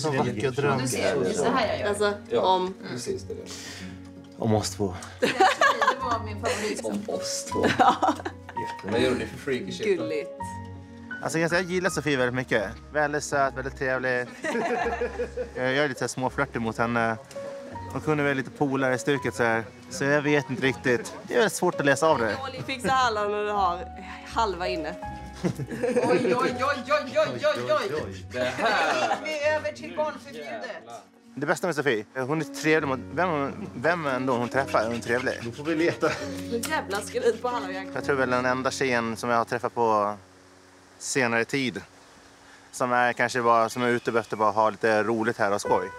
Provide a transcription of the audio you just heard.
så vacker dröm. Du ser, det är så här jag gör. Alltså, Ja, om... precis det. är det. Om oss två. Det var min favorit. Om oss två. Vad gör ni för freaky shit? Gulligt. Alltså jag gillar Sofie väldigt mycket. Väldigt söt, väldigt trevlig. jag är lite småflörtig mot henne. Hon kunde väl lite polare i stuket så här. Så jag vet inte riktigt. Det är väldigt svårt att läsa av det. Fixa hallon när du har halva inne. Oj, oj, oj, oj, oj, oj, oj. Det här... Över till barnförbjudet. Det bästa med Sofie, hon är trevlig mot vem, vem ändå hon träffar är hon trevlig. Då får vi leta. Ska ut på hallonjakt. Jag tror väl den enda tjejen som jag har träffat på senare tid som är kanske bara som är ute efter bara ha lite roligt här och skoj.